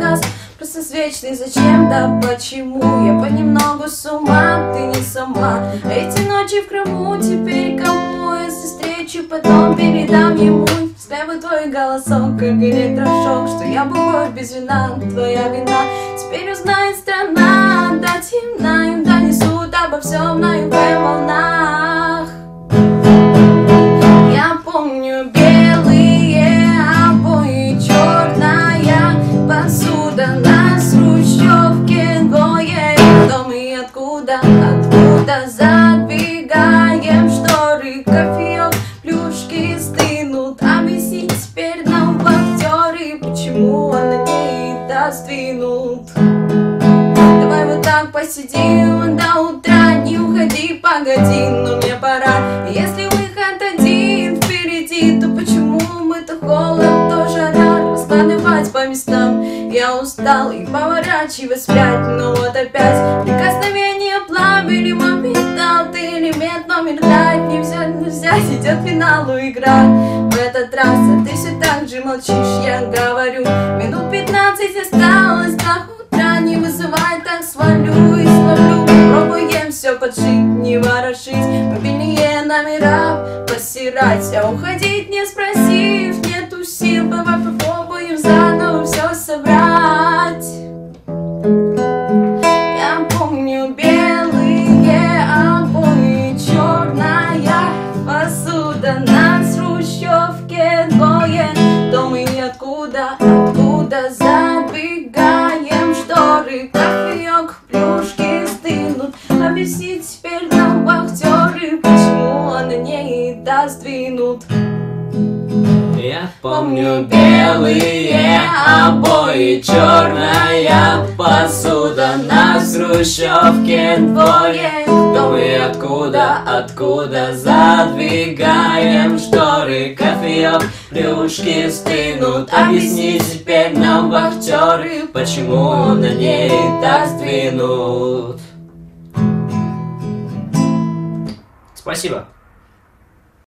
газ Просто свечный зачем, да почему? Я понемногу с ума, ты не сама. Эти ночи в Крыму, теперь кому? Если встречу, потом передам ему. Спевай твой голосок, как электрошок Что я бухой без вина, твоя вина. Теперь узнает страна, до темна Им донесут обо всем на ЮВ откуда, откуда задвигаем шторы, кофеек, плюшки стынут. Объяснить теперь нам вахтеры, почему он не даст двинут. Давай вот так посидим до утра, не уходи, погоди, но мне пора. Если выход один впереди, то почему мы-то холод, то жара? Раскладывать по местам я устал и поворачивать вспять, но вот опять прикосновение пламени мой металл, ты элемент номер пять, не взять, не взять, идет финалу игра. В этот раз, а ты все так же молчишь, я говорю, минут пятнадцать осталось до утра, не вызывай, так свалю и свалю. Пробуем все поджить, не ворошить, мобильные номера постирать, а уходить не спросив, нету сил, давай попробуем хрущевке двое. Дом и откуда, откуда задвигаем шторы, кофеек, плюшки стынут. Объяснить теперь нам вахтеры, почему он не даст двинут. Я помню белые обои, черная посуда на хрущевке двое. Кто мы откуда, откуда задвигаем шторы, кофеек, плюшки стынут. Объясни теперь нам вахтеры, почему на ней даст двинут. Спасибо.